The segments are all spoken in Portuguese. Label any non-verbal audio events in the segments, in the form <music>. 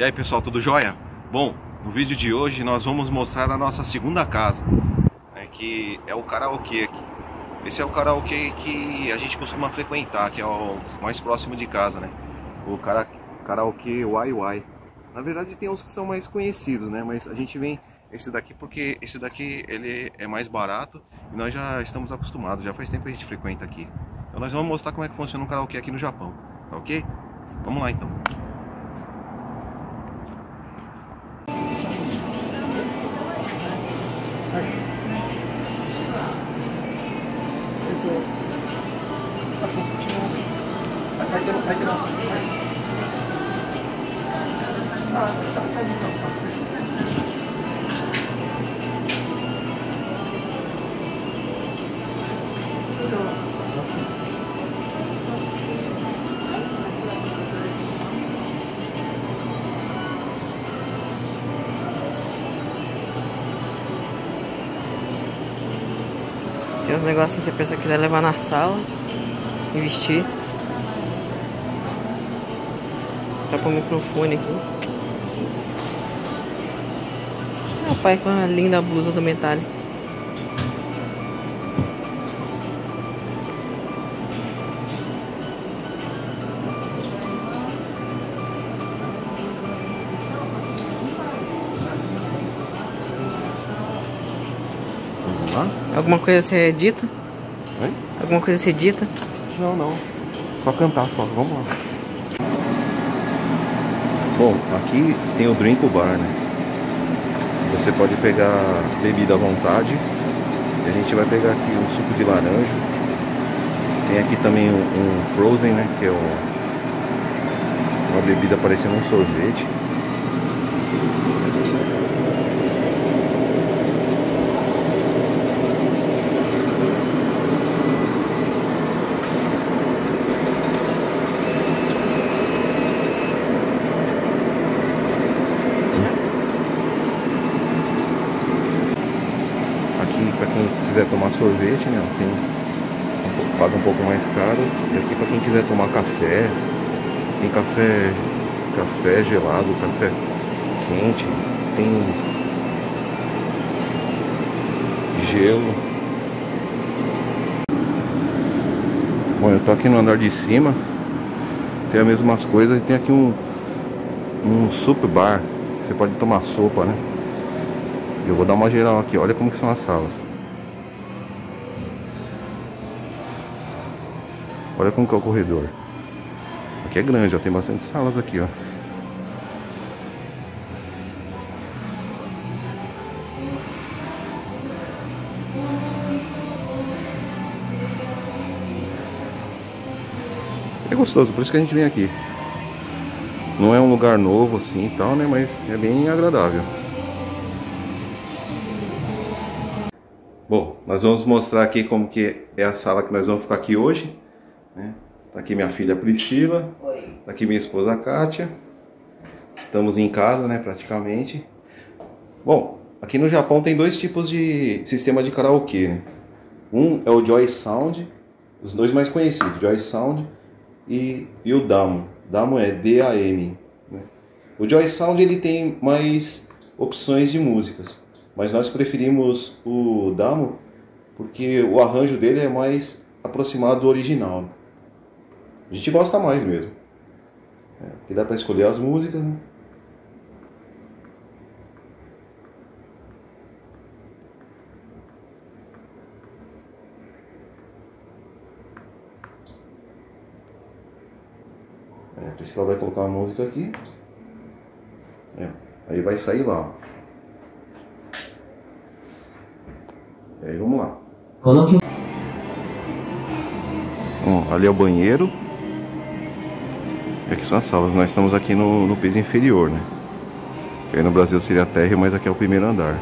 E aí pessoal, tudo jóia? Bom, no vídeo de hoje nós vamos mostrar a nossa segunda casa né, Que é o karaokê aqui Esse é o karaokê que a gente costuma frequentar, que é o mais próximo de casa, né? O kara karaokê YY Na verdade tem uns que são mais conhecidos, né? Mas a gente vem esse daqui porque esse daqui ele é mais barato E nós já estamos acostumados, já faz tempo que a gente frequenta aqui Então nós vamos mostrar como é que funciona um karaokê aqui no Japão, tá ok? Vamos lá então Tem uns negocinhos se a pessoa quiser levar na sala e vestir. Tá pro microfone aqui. Pai com a linda blusa do Metallica. Alguma coisa ser dita? Alguma coisa ser dita? Não, não. Só cantar só. Vamos lá. Bom, aqui tem o drink bar, né? Você pode pegar bebida à vontade. A gente vai pegar aqui um suco de laranja. Tem aqui também um, um frozen, né? Que é o- uma bebida parecendo um sorvete. Aqui para quem quiser tomar sorvete, né? Tem um pouco- paga um pouco mais caro. E aqui para quem quiser tomar café, tem café, café gelado, café quente, tem gelo. Bom, eu tô aqui no andar de cima. Tem as mesmas coisas e tem aqui um um soup bar. Você pode tomar sopa, né? Eu vou dar uma geral aqui, olha como que são as salas. Olha como que é o corredor. Aqui é grande, ó, tem bastante salas aqui, ó. É gostoso, por isso que a gente vem aqui. Não é um lugar novo assim e tal, né? Mas é bem agradável. Bom, nós vamos mostrar aqui como que é a sala que nós vamos ficar aqui hoje. Aqui minha filha Priscila. Tá aqui minha esposa Kátia. Estamos em casa, né, praticamente. Bom, aqui no Japão tem dois tipos de sistema de karaokê, né? Um é o Joy Sound, os dois mais conhecidos, Joy Sound e, e o Damo. Damo é D-A-M. Né? O Joy Sound ele tem mais opções de músicas, mas nós preferimos o Damo porque o arranjo dele é mais aproximado do original. A gente gosta mais mesmo. É, porque dá para escolher as músicas, né? É, a Priscila vai colocar a música aqui. É, aí vai sair lá. ó. E aí vamos lá. Ó, ali é o banheiro. E aqui são as salas. Nós estamos aqui no, no piso inferior, né? Que aí no Brasil seria térreo, mas aqui é o primeiro andar.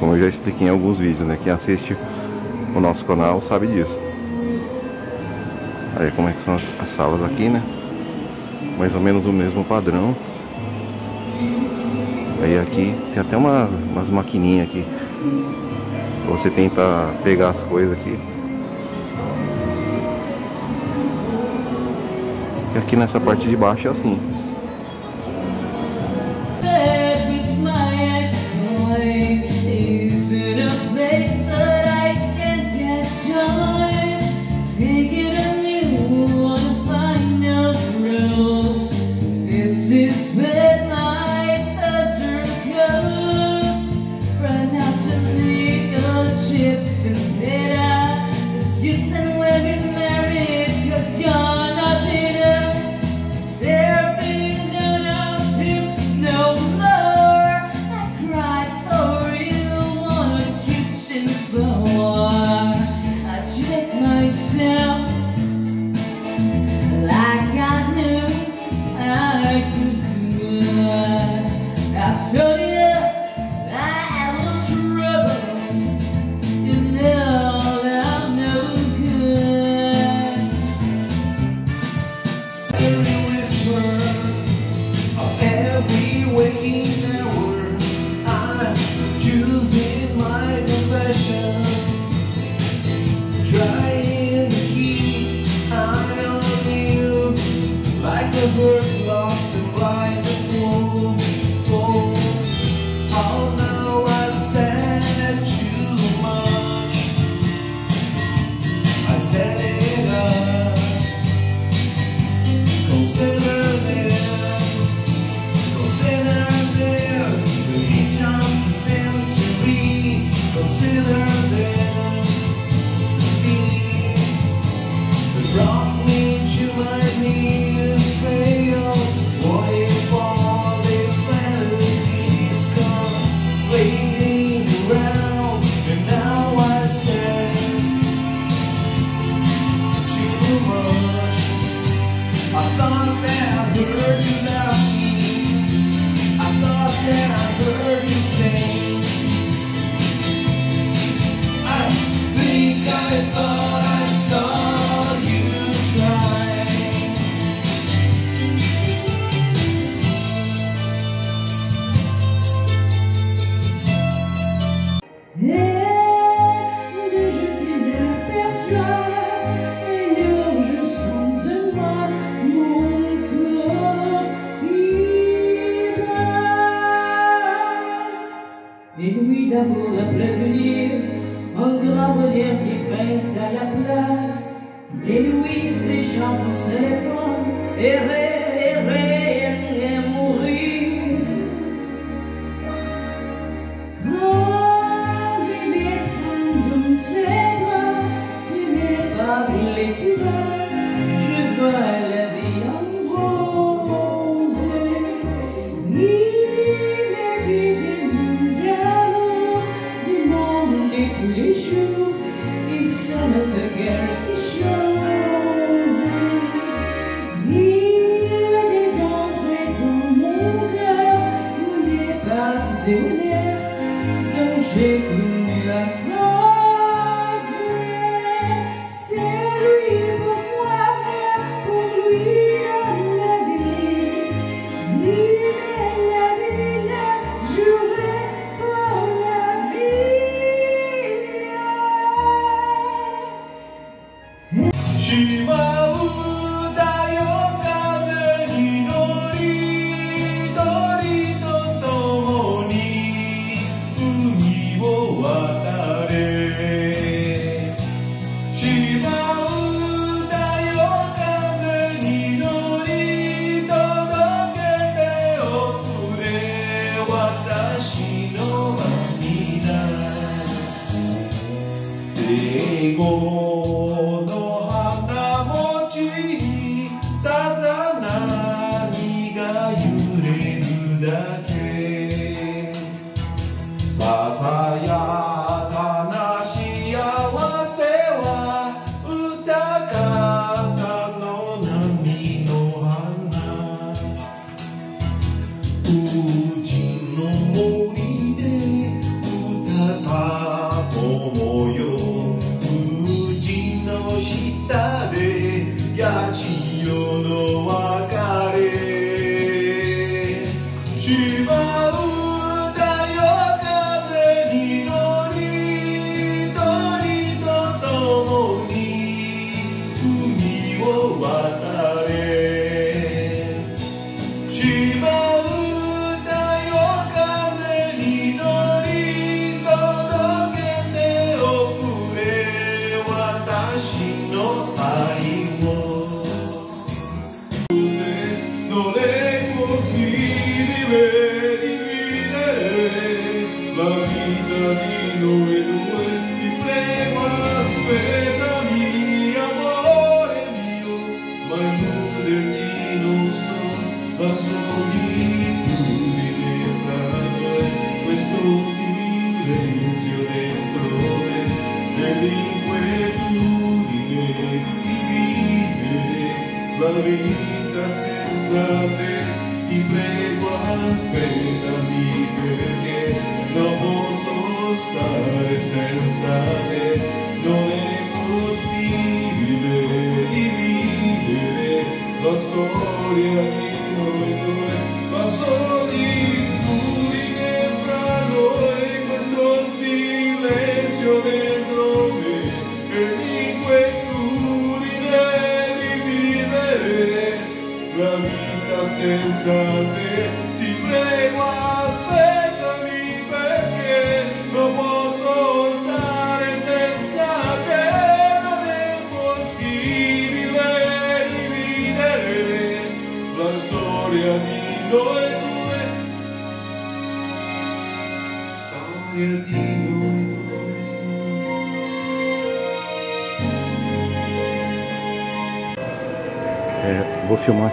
Como eu já expliquei em alguns vídeos, né? Quem assiste o nosso canal sabe disso. Aí como é que são as, as salas aqui, né? Mais ou menos o mesmo padrão. Aí aqui tem até uma, umas maquininhas aqui. Você tentar pegar as coisas aqui. Aqui nessa parte de baixo é assim. creation of his son of again. la vita di noi due, ti prego aspettami amore mio, ma illuderti non so, la solitudine fra noi, questo silenzio dentro me, nell'inquietudine di vivere la vita senza te, ti prego aspettami perché non posso stare senza te, non è possibile dividere la storia di noi due, ma solo di pulire fra noi questo silenzio dentro me e di quell'urine di vivere la vita senza te.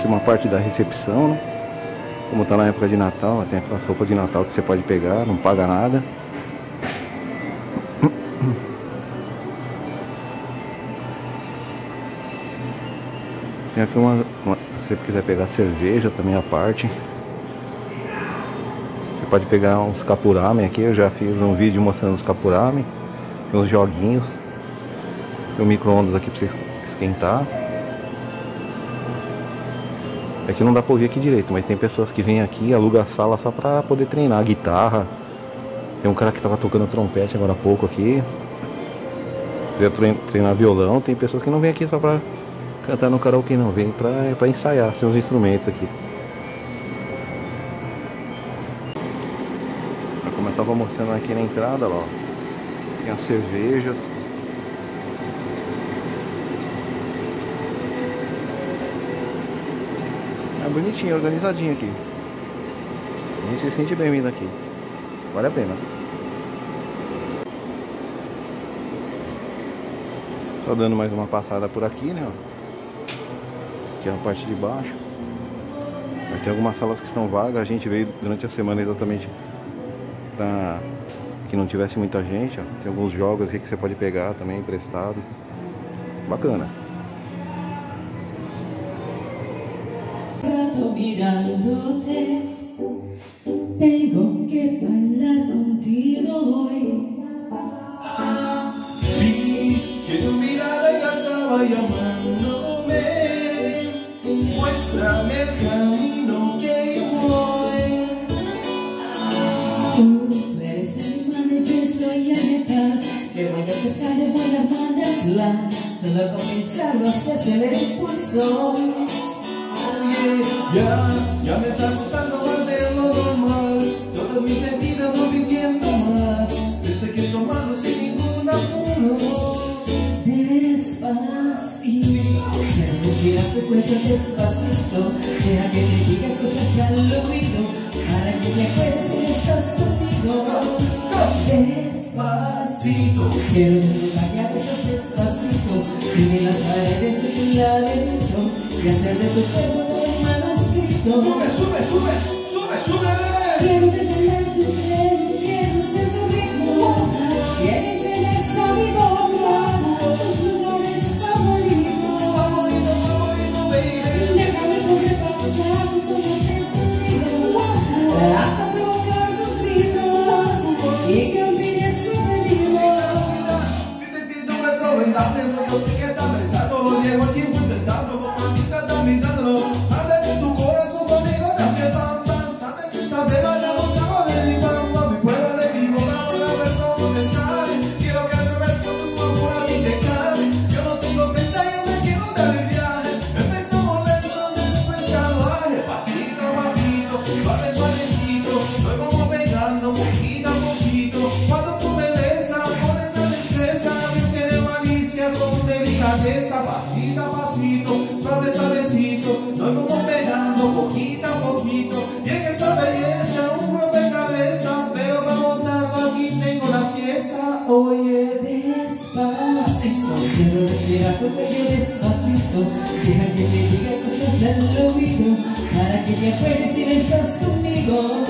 Aqui uma parte da recepção, né? Como tá na época de Natal, tem aquelas roupas de Natal que você pode pegar, não paga nada. <coughs> Tem aqui uma, uma se você quiser pegar cerveja também a parte. Você pode pegar uns capurame aqui, eu já fiz um vídeo mostrando os capurame, uns joguinhos. Tem um micro-ondas aqui pra você esquentar. É que não dá pra ouvir aqui direito, mas tem pessoas que vêm aqui, alugam a sala só pra poder treinar guitarra. Tem um cara que tava tocando trompete agora há pouco aqui. Queria treinar violão. Tem pessoas que não vêm aqui só pra cantar no karaokê, não. Vem pra, pra ensaiar seus instrumentos aqui. Eu tava mostrando aqui na entrada, ó. Tem as cervejas. É bonitinho, organizadinho aqui. A gente se sente bem-vindo aqui. Vale a pena. Só dando mais uma passada por aqui, né? Aqui é a parte de baixo. Vai ter algumas salas que estão vagas. A gente veio durante a semana exatamente para que não tivesse muita gente. Ó. Tem alguns jogos aqui que você pode pegar também emprestado. Bacana. Mirándote. Tengo que bailar contigo hoy. Vi que tu mirada ya estaba llamándome. Muéstrame el camino que voy. Tú eres el y yo soy el. Que voy a tocar y voy a manipular. Solo con pensarlo se acelera el pulso. Estás conmigo. Despacito, quiero despacito. Las paredes de tu laberinto y hacer de tu cuerpo un manuscrito. Sube, sube, sube, sube, sube. Quiero detener tu piel, que te acuerdes si no estás conmigo.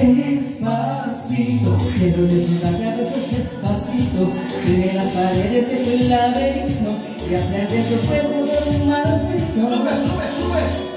Despacito, quiero desnudarte a besos despacito. Vive las paredes de tu laberinto y hacer de tu cuerpo un sube, sube, sube, sube.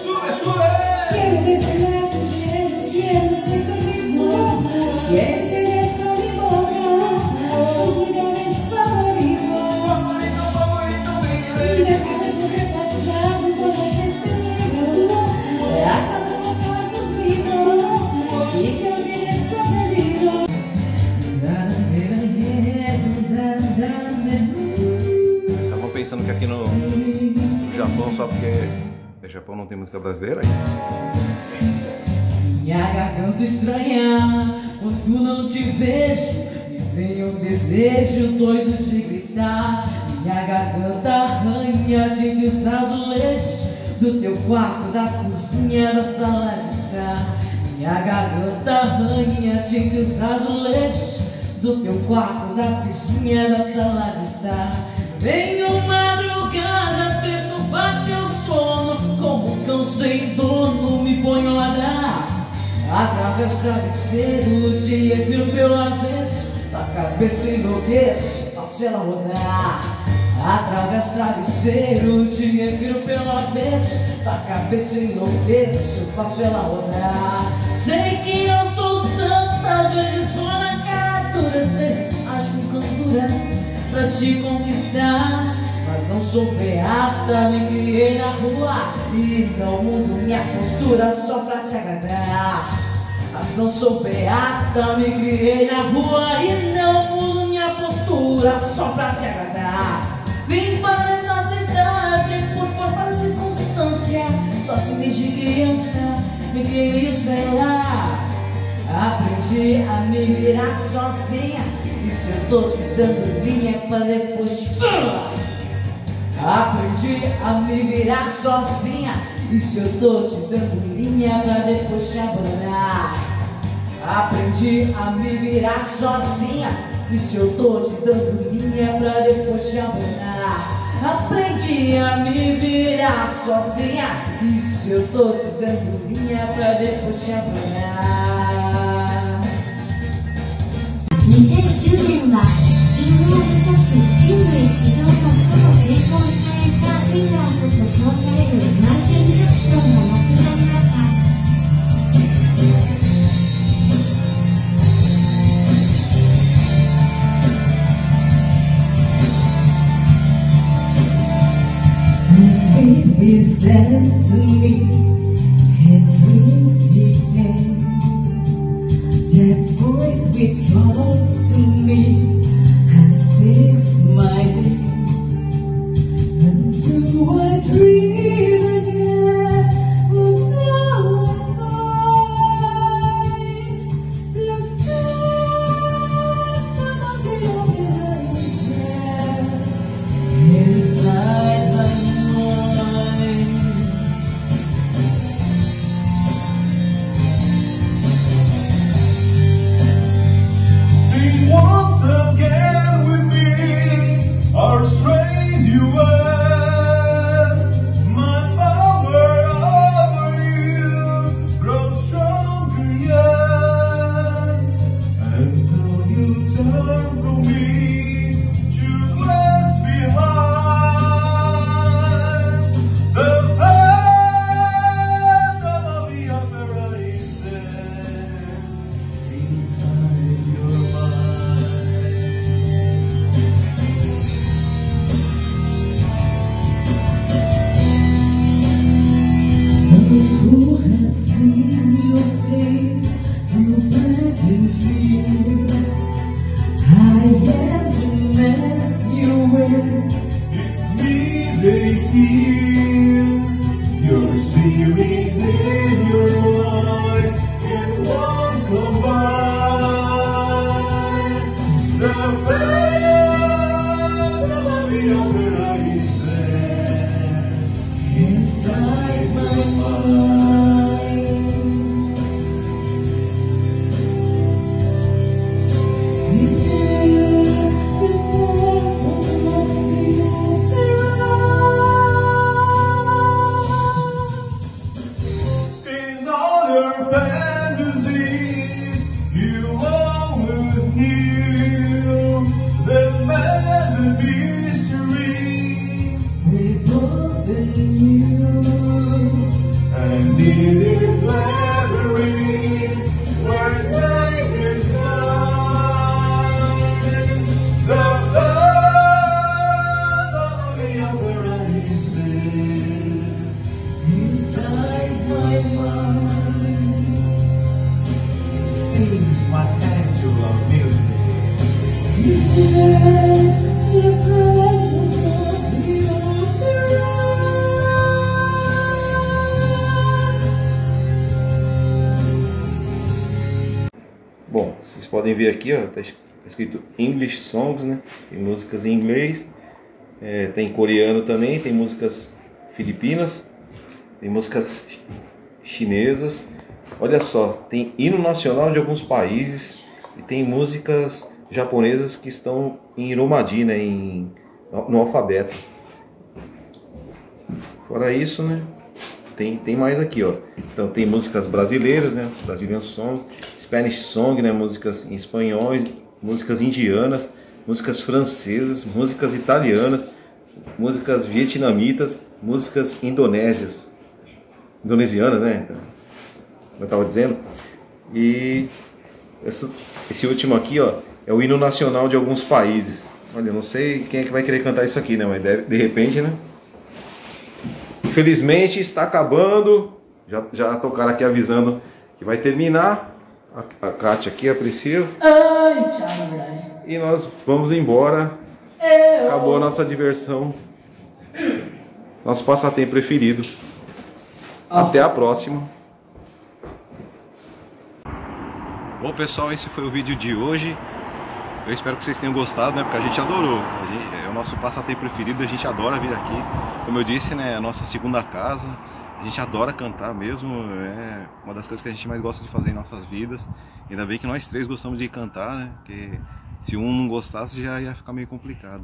Só porque é Japão não tem música brasileira? Minha garganta estranha quando não te vejo Me vem um desejo doido de gritar. Minha garganta arranha de os azulejos Do teu quarto, da cozinha, da sala de estar. Minha garganta arranha de os azulejos Do teu quarto, da cozinha, da sala de estar. Venho madrugada perturbar teu sono Como um cão sem dono me ponho a dar Através do travesseiro, dia viro pelo avesso Da cabeça enlouqueço, faço ela rodar. Através do travesseiro, dia viro pelo avesso Da cabeça enlouqueço, faço ela rodar. Sei que eu sou santa, às vezes vou na cara dura Às vezes acho com cantura pra te conquistar Mas não sou beata, me criei na rua E não mudo minha postura só pra te agradar. Mas não sou beata, me criei na rua E não mudo minha postura só pra te agradar. Vim para essa cidade por força da circunstância Só assim desde criança, me criei, sei lá Aprendi a me virar sozinha E se eu tô te dando linha pra depois te... Aprendi a me virar sozinha. E se eu tô te dando linha pra depois te abandonar Aprendi a me virar sozinha. E se eu tô te dando linha pra depois te abandonar Aprendi a me virar sozinha. E se eu tô te dando linha pra depois te abandonar Você me 2009人類史上最も成功したエンターテイナーと称されるマイケル・ジャクソンが亡くなりました His baby said to me, me ver aqui, ó, tá escrito English Songs, né? Tem músicas em inglês, é, tem coreano também, tem músicas filipinas, tem músicas chinesas. Olha só, tem hino nacional de alguns países e tem músicas japonesas que estão em Iromadi, né? Em, no alfabeto. Fora isso, né? Tem, tem mais aqui, ó. Então tem músicas brasileiras, né? Brazilian Songs, Spanish Song, né? Músicas em espanhol, músicas indianas, músicas francesas, músicas italianas, músicas vietnamitas, músicas indonésias, indonesianas, né? Então, como eu estava dizendo. E essa, esse último aqui, ó, é o hino nacional de alguns países. Olha, não sei quem é que vai querer cantar isso aqui, né? Mas deve, de repente, né? Infelizmente está acabando. Já, já tocaram aqui avisando que vai terminar. A, a Kátia aqui, a Priscila. Ai, tchau, verdade. E nós vamos embora. Eu. Acabou a nossa diversão. Nosso passatempo preferido. Até a próxima. Bom pessoal, esse foi o vídeo de hoje. Eu espero que vocês tenham gostado, né? Porque a gente adorou. A gente, é o nosso passatempo preferido, a gente adora vir aqui. Como eu disse, né? É a nossa segunda casa. A gente adora cantar mesmo. É uma das coisas que a gente mais gosta de fazer em nossas vidas. Ainda bem que nós três gostamos de cantar, né? Porque se um não gostasse já ia ficar meio complicado.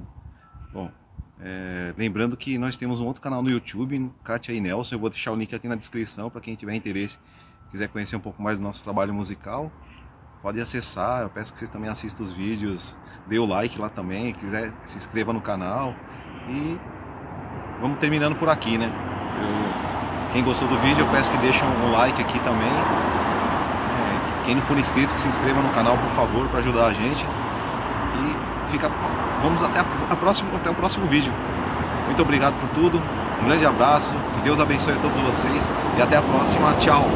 Bom, é, lembrando que nós temos um outro canal no YouTube, Kátia e Nelson. Eu vou deixar o link aqui na descrição para quem tiver interesse, quiser conhecer um pouco mais do nosso trabalho musical pode acessar. Eu peço que vocês também assistam os vídeos, dê o like lá também, quiser se inscreva no canal. E vamos terminando por aqui, né? Eu, quem gostou do vídeo, eu peço que deixem um like aqui também. É, quem não for inscrito, que se inscreva no canal, por favor, para ajudar a gente. E fica, vamos até, a, a próximo, até o próximo vídeo. Muito obrigado por tudo. Um grande abraço. Que Deus abençoe a todos vocês. E até a próxima. Tchau.